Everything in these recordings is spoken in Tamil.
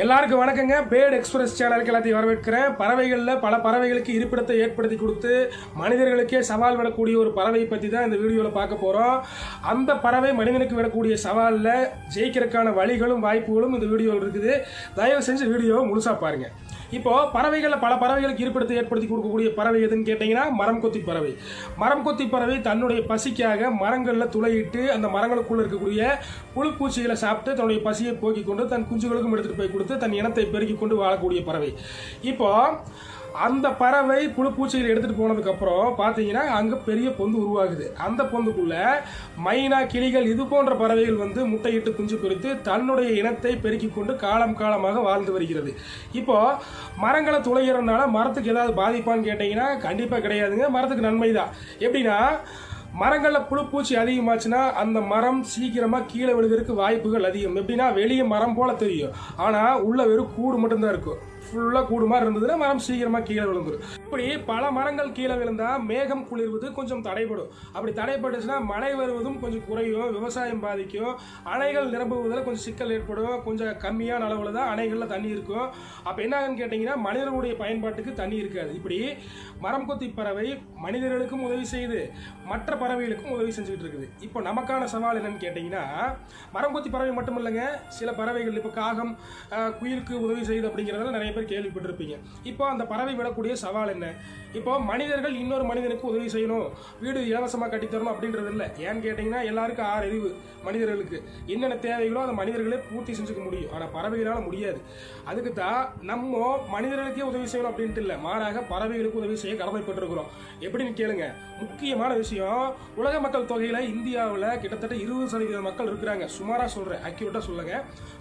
எல்லாருக்கும் வணக்கங்க. பேர்ட் எக்ஸ்பிரஸ் சேனலுக்கு எல்லாத்தையும் வரவேற்கிறேன். பறவைகளில் பல பறவைகளுக்கு இருப்பிடத்தை ஏற்படுத்தி கொடுத்து மனிதர்களுக்கே சவால் விடக்கூடிய ஒரு பறவை பற்றி தான் இந்த வீடியோவில் பார்க்க போகிறோம் அந்த பறவை மனிதனுக்கு விடக்கூடிய சவாலில் ஜெயிக்கிறதுக்கான வழிகளும் வாய்ப்புகளும் இந்த வீடியோவில் இருக்குது. தயவு செஞ்சு வீடியோவை முழுசாக பாருங்கள் இப்போ பறவைகளில் பல பறவைகளுக்கு இருப்பிடத்தை ஏற்படுத்தி கொடுக்கக்கூடிய பறவை எதுன்னு கேட்டிங்கன்னா மரம் கொத்தி பறவை. மரம் கொத்தி பறவை தன்னுடைய பசிக்காக மரங்களில் துளையிட்டு அந்த மரங்களுக்குள்ள இருக்கக்கூடிய புழு பூச்சிகளை சாப்பிட்டு தன்னுடைய பசியை போக்கிக் கொண்டு தன் குஞ்சுகளுக்கும் எடுத்துகிட்டு போய் கொடுத்து தன் இனத்தை பெருக்கிக் கொண்டு வாழக்கூடிய பறவை. இப்போ அந்த பறவை புழு பூச்சிகள் எடுத்துட்டு போனதுக்கு அப்புறம் பார்த்தீங்கன்னா அங்கே பெரிய பொந்து உருவாகுது. அந்த பொந்துக்குள்ள மைனா கிளிகள் இது போன்ற பறவைகள் வந்து முட்டையிட்டு குஞ்சு பொரித்து தன்னுடைய இனத்தை பெருக்கி கொண்டு காலம் காலமாக வாழ்ந்து வருகிறது. இப்போ மரங்களை துளைகிறதுனால மரத்துக்கு ஏதாவது பாதிப்பான்னு கேட்டிங்கன்னா கண்டிப்பாக கிடையாதுங்க. மரத்துக்கு நன்மை தான் எப்படின்னா மரங்களில் புழுப்பூச்சி அதிகமாச்சுன்னா அந்த மரம் சீக்கிரமாக கீழே விழுகிறதுக்கு வாய்ப்புகள் அதிகம். எப்படின்னா வெளியே மரம் போல் தெரியும். ஆனால் உள்ள வெறும் கூடு மட்டும்தான் இருக்கும். ஃபுல்லாக கூடு மாதிரி இருந்ததுன்னா மரம் சீக்கிரமாக கீழே விழுந்துடும் இப்படி பல மரங்கள் கீழே விழுந்தால் மேகம் குளிர்வது கொஞ்சம் தடைப்படும் அப்படி தடைப்பட்டுச்சுன்னா மழை வருவதும் கொஞ்சம் குறையும். விவசாயம் பாதிக்கும். அணைகள் நிரம்புவதில் கொஞ்சம் சிக்கல் ஏற்படும். கொஞ்சம் கம்மியான அளவில் தான் அணைகளில் தண்ணி இருக்கும். அப்போ என்ன ஆகுன்னு கேட்டிங்கன்னா மனிதர்களுடைய பயன்பாட்டுக்கு தண்ணி இருக்காது. இப்படி மரம் கொத்தி பறவை மனிதர்களுக்கும் உதவி செய்யுது மற்ற பறவைகளுக்கும் உதவி செஞ்சுக்கிட்டு இருக்குது. இப்போ நமக்கான சவால் என்னன்னு கேட்டிங்கன்னா மரம் கொத்தி பறவை மட்டும் இல்லைங்க சில பறவைகள் இப்போ காகம் குயிலுக்கு உதவி செய்யுது அப்படிங்கிறதால நிறைய பேர் கேள்விப்பட்டிருப்பீங்க. இப்போ அந்த பறவை விடக்கூடிய சவால் என்ன? இப்போ மனிதர்கள் இன்னொரு மனிதனுக்கு உதவி செய்யணும் வீடு இலவசமாக கட்டித்தரணும் அப்படின்றது இல்லை. ஏன்னு கேட்டிங்கன்னா எல்லாருக்கும் ஆறு அறிவு மனிதர்களுக்கு. என்னென்ன தேவைகளோ அந்த மனிதர்களே பூர்த்தி செஞ்சுக்க முடியும். ஆனால் பறவைகளால் முடியாது. அதுக்கு தான் நம்ம மனிதர்களுக்கே உதவி செய்யணும் அப்படின்ட்டு இல்லை. மாறாக பறவைகளுக்கு உதவி செய்ய கடமைப்பட்டிருக்கிறோம். எப்படின்னு கேளுங்க. முக்கியமான விஷயம் உலக மக்கள் தொகையில் இந்தியாவில் கிட்டத்தட்ட இருபது சதவீத மக்கள் இருக்கிறாங்க. சுமாராக சொல்கிறேன் அக்யூரேட்டாக சொல்லுங்க.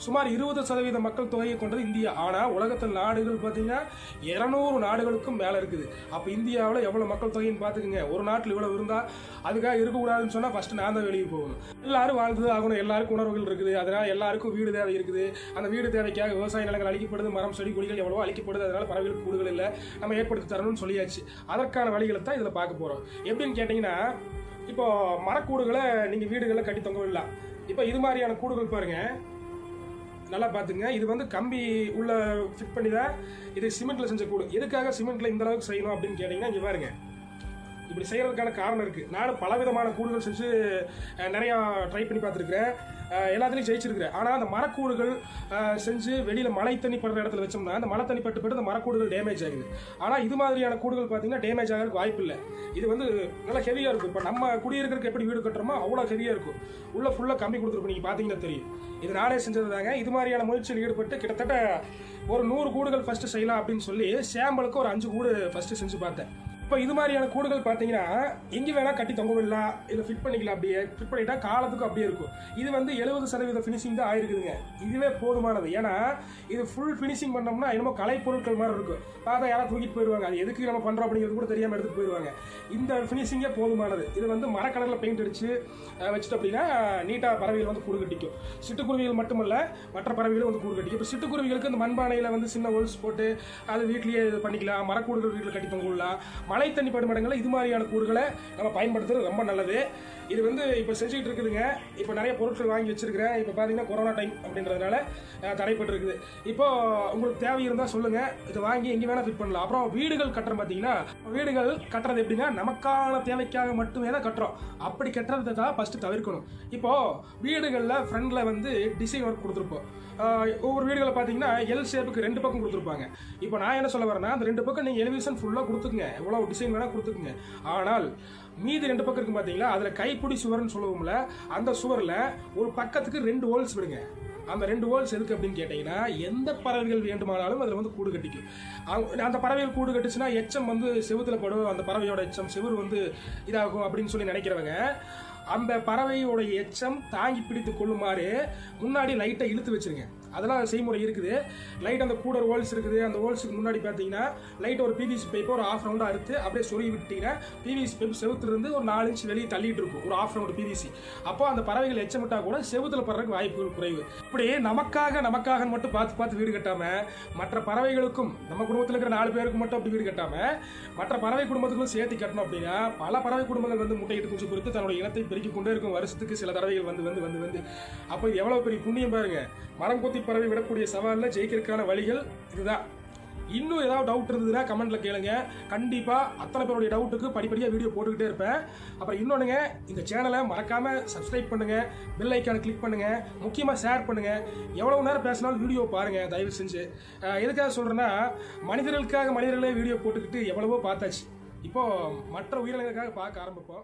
சுமார் இருபது சதவீத மக்கள் தொகையை கொண்டது இந்தியா. ஆனால் உலகத்தில் நாடுகள் பார்த்தீங்கன்னா இருநூறு நாடுகளுக்கும் மேலே இருக்குது. அப்போ இந்தியாவில் எவ்வளோ மக்கள் தொகைன்னு பார்த்துக்குங்க ஒரு நாட்டில் இவ்வளோ இருந்தால் அதுக்காக இருக்கக்கூடாதுன்னு சொன்னால் ஃபஸ்ட்டு நான் தான் வெளியே போகணும். எல்லாரும் வாழ்ந்து ஆகணும். எல்லாருக்கும் உணர்வுகள் இருக்குது. அதனால் எல்லாருக்கும் வீடு தேவை இருக்குது. அந்த வீடு தேவைக்காக விவசாய நிலங்கள் அழிக்கப்படுது. மரம் செடி கொடிகள் எவ்வளவோ அழிக்கப்படுது. அதனால் பறவைகள் கூடுகள் இல்லை. நம்ம ஏற்படுத்தி தரணும்னு சொல்லியாச்சு. அதற்கான வழிகளை தான் இதில் பார்க்க போகிறோம் எப்படின்னு கேட்டிங்கன்னா இப்போ மரக்கூடுகளை நீங்கள் வீடுகளில் கட்டி தொங்க விடலாம். இப்போ இது மாதிரியான கூடுகள் பாருங்கள் நல்லா பார்த்துங்க. இது வந்து கம்பி உள்ள ஃபிட் பண்ணி தான் இது சிமெண்ட்டில் செஞ்ச கூடு. எதுக்காக சிமெண்ட்டில் இந்த அளவுக்கு செய்யணும் அப்படின்னு கேட்டிங்கன்னா இங்கே பாருங்கள் இப்படி செய்கிறதுக்கான காரணம் இருக்குது நானும் பலவிதமான கூடுகள் செஞ்சு நிறையா ட்ரை பண்ணி பார்த்துருக்குறேன். எல்லாத்துலேயும் ஜெயிச்சிருக்கிறேன். ஆனால் அந்த மரக்கூடுகள் செஞ்சு வெளியில் மழை தண்ணி படுற இடத்துல வச்சோம்னா அந்த மழை தண்ணி பட்டு பட்டு அந்த மரக்கூடுகள் டேமேஜ் ஆகுது. ஆனால் இது மாதிரியான கூடுகள் பார்த்தீங்கன்னா டேமேஜ் ஆகிறதுக்கு வாய்ப்பு இல்லை. இது வந்து நல்லா ஹெவியாக இருக்கும். இப்போ நம்ம குடியிருக்கிறதுக்கு எப்படி வீடு கட்டுறோமோ அவ்வளோ ஹெவியாக இருக்கும். உள்ளே ஃபுல்லாக கம்பி கொடுத்துருப்போம். நீங்கள் பார்த்தீங்கன்னா தெரியும். இது நானே செஞ்சது தாங்க இது மாதிரியான முயற்சியில் ஈடுபட்டு கிட்டத்தட்ட ஒரு நூறு கூடுகள் ஃபஸ்ட்டு செய்யலாம் அப்படின்னு சொல்லி சேம்பலுக்கு ஒரு அஞ்சு கூடு ஃபஸ்ட்டு செஞ்சு பார்த்தேன். இப்போ இது மாதிரியான கூடுகள் பார்த்தீங்கன்னா எங்கே வேணால் கட்டி தொங்க விடலாம் இதை ஃபிட் பண்ணிக்கலாம் அப்படியே. ஃபிட் பண்ணிட்டா காலத்துக்கும் அப்படியே இருக்கும். இது வந்து எழுபது சதவீத ஃபினிஷிங் தான் ஆயிருக்குதுங்க. இதுவே போதுமானது. ஏன்னா இது ஃபுல் ஃபினிஷிங் பண்ணோம்னா என்னமோ கலை பொருட்கள் மாதிரி இருக்கும். பார்த்தா யாராவது தூக்கிட்டு போயிடுவாங்க அது எதுக்கு நம்ம பண்ணுறோம் அப்படிங்கிறது கூட தெரியாமல் எடுத்துட்டு போயிடுவாங்க இந்த ஃபினிஷிங்கே போதுமானது. இது வந்து மரக்கலரில் பெயிண்ட் அடிச்சு வச்சுட்டு அப்படின்னா நீட்டாக பறவைகள் வந்து கூடு கட்டிக்கும். சிட்டுக்குருவிகள் மட்டுமல்ல மற்ற பறவைகளும் வந்து கூடு கட்டிக்கும். இப்போ சிட்டுக்குருவிகளுக்கு இந்த மண்பானையில் வந்து சின்ன ஹோல்ஸ் போட்டு அது வீட்லேயே இது பண்ணிக்கலாம். மரக்கூடுகள் வீட்டில் கட்டி தொங்கலாம் விடலாம் மழை தண்ணி படுமடங்களில் இது மாதிரியான கூடுகளை நம்ம பயன்படுத்துறது ரொம்ப நல்லது. இது வந்து இப்போ செஞ்சுக்கிட்டு இருக்குதுங்க. இப்போ நிறைய பொருட்கள் வாங்கி வச்சிருக்கிறேன். இப்போ பார்த்தீங்கன்னா கொரோனா டைம் அப்படின்றதுனால தடைப்பட்டிருக்குது. தடைப்பட்டு இருக்குது இப்போ உங்களுக்கு தேவை இருந்தால் சொல்லுங்கள் இதை வாங்கி எங்கே வேணால் ஃபிட் பண்ணலாம். அப்புறம் வீடுகள் கட்டுறோம் பார்த்தீங்கன்னா வீடுகள் கட்டுறது எப்படின்னா நமக்கான தேவைக்காக மட்டுமே தான் கட்டுறோம். அப்படி கட்டுறதை தான் ஃபஸ்ட்டு தவிர்க்கணும். இப்போது வீடுகளில் ஃப்ரண்டில் வந்து டிசைன் ஒர்க் கொடுத்துருப்போம். ஒவ்வொரு வீடுகளை பார்த்தீங்கன்னா எல் ஷேப்புக்கு ரெண்டு பக்கம் கொடுத்துருப்பாங்க. இப்போ நான் என்ன சொல்ல வரேன்னா அந்த ரெண்டு பக்கம் நீங்கள் எலிவேஷன் ஃபுல்லாக கொடுத்துக்குங்க. எவ்வளோ டிசைன் வேணால் கொடுத்துக்குங்க. ஆனால் மீதி ரெண்டு பக்கம் இருக்கு பார்த்தீங்களா அதில் கை கைப்பிடி சுவர்னு சொல்லுவோம்ல அந்த சுவரில் ஒரு பக்கத்துக்கு ரெண்டு ஹோல்ஸ் விடுங்க. அந்த ரெண்டு ஹோல்ஸ் எதுக்கு அப்படின்னு கேட்டிங்கன்னா எந்த பறவைகள் வேண்டுமானாலும் அதில் வந்து கூடு கட்டிக்கும். அந்த பறவைகள் கூடு கட்டுச்சுன்னா எச்சம் வந்து செவுத்தில் படும் அந்த பறவையோட எச்சம் செவுரு வந்து இதாகும் அப்படின்னு சொல்லி நினைக்கிறவங்க அந்த பறவையோட எச்சம் தாங்கி பிடித்து கொள்ளுமாறு முன்னாடி லைட்டை இழுத்து வச்சிருங்க. அதெல்லாம் செய்முறை இருக்குது. லைட் அந்த கூடர் ஹோல்ஸ் இருக்குது. அந்த ஹோல்ஸுக்கு முன்னாடி பார்த்தீங்கன்னா லைட் ஒரு பிவிசி பைப்பை ஒரு ஆஃப் ரவுண்டாக அறுத்து அப்படியே சொருகி விட்டீங்கன்னா பிவிசி பைப் செவுத்துலேருந்து ஒரு நாலு இன்ச்சு வெளியே தள்ளிட்டு இருக்கும். ஒரு ஆஃப் ரவுண்ட் பிவிசி அப்போ அந்த பறவைகள் எச்சமிட்டா கூட செவுத்துல படுறதுக்கு வாய்ப்புகள் குறைவு. இப்படி நமக்காக நமக்காக மட்டும் பார்த்து பார்த்து வீடு கட்டாமல் மற்ற பறவைகளுக்கும் நம்ம குடும்பத்தில் இருக்கிற நாலு பேருக்கு மட்டும் அப்படி வீடு கட்டாமல் மற்ற பறவை குடும்பத்துக்கும் சேர்த்து கட்டணும் அப்படின்னா பல பறவை குடும்பங்கள் வந்து முட்டையிட்டு குஞ்சு பொறுத்து தன்னோட இனத்தை பெருக்கிக் கொண்டே இருக்கும் வருஷத்துக்கு சில தடவைகள் வந்து வந்து வந்து வந்து. அப்போ எவ்வளோ பெரிய புண்ணியம் பாருங்க. மரம் கொத்தி பறவை விடக்கூடிய சவாலில் ஜெயிக்கிறதுக்கான வழிகள் இதுதான். இன்னும் ஏதாவது டவுட் இருந்ததுன்னா கமெண்ட்ல கேளுங்க. கண்டிப்பாக அத்தனை பேருடைய டவுட்டுக்கு படிப்படியாக வீடியோ போட்டுக்கிட்டே இருப்பேன். அப்புறம் இன்னொன்றுங்க இந்த சேனலை மறக்காம சப்ஸ்கிரைப் பண்ணுங்க பெல் ஐக்கானை கிளிக் பண்ணுங்க முக்கியமாக ஷேர் பண்ணுங்க. எவ்வளவு நேரம் பேசினாலும் வீடியோ பாருங்க தயவு செஞ்சு. எதுக்காக சொல்றேன்னா மனிதர்களுக்காக மனிதர்களே வீடியோ போட்டுக்கிட்டு எவ்வளவோ பார்த்தாச்சு. இப்போ மற்ற உயிரினங்களுக்காக பார்க்க ஆரம்பிப்போம்.